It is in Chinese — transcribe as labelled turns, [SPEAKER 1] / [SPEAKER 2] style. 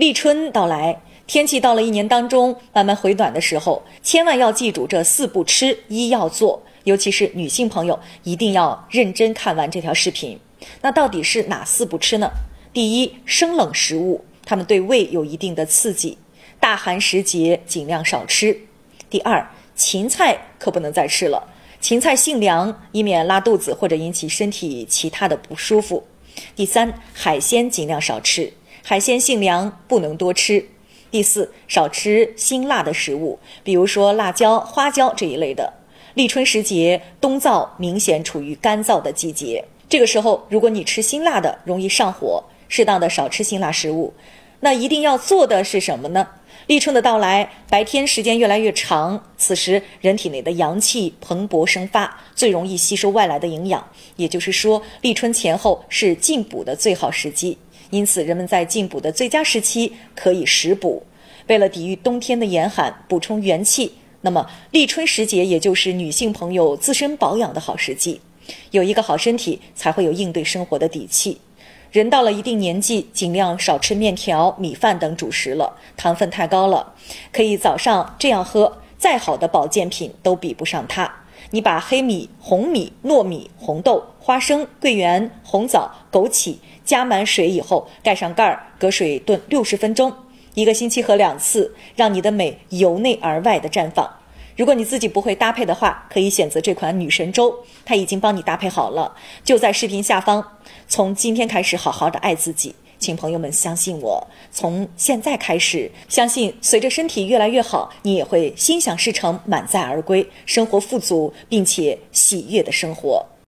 [SPEAKER 1] 立春到来，天气到了一年当中慢慢回暖的时候，千万要记住这四不吃，一要做。尤其是女性朋友，一定要认真看完这条视频。那到底是哪四不吃呢？第一，生冷食物，它们对胃有一定的刺激，大寒时节尽量少吃。第二，芹菜可不能再吃了，芹菜性凉，以免拉肚子或者引起身体其他的不舒服。第三，海鲜尽量少吃，海鲜性凉，不能多吃。第四，少吃辛辣的食物，比如说辣椒、花椒这一类的。立春时节，冬燥明显处于干燥的季节。这个时候，如果你吃辛辣的，容易上火，适当的少吃辛辣食物。那一定要做的是什么呢？立春的到来，白天时间越来越长，此时人体内的阳气蓬勃生发，最容易吸收外来的营养。也就是说，立春前后是进补的最好时机。因此，人们在进补的最佳时期可以食补，为了抵御冬天的严寒，补充元气。那么，立春时节也就是女性朋友自身保养的好时机，有一个好身体，才会有应对生活的底气。人到了一定年纪，尽量少吃面条、米饭等主食了，糖分太高了。可以早上这样喝，再好的保健品都比不上它。你把黑米、红米、糯米、红豆、花生、桂圆、红枣、枸杞加满水以后，盖上盖儿，隔水炖六十分钟。一个星期喝两次，让你的美由内而外的绽放。如果你自己不会搭配的话，可以选择这款女神粥，它已经帮你搭配好了，就在视频下方。从今天开始，好好的爱自己，请朋友们相信我。从现在开始，相信随着身体越来越好，你也会心想事成，满载而归，生活富足，并且喜悦的生活。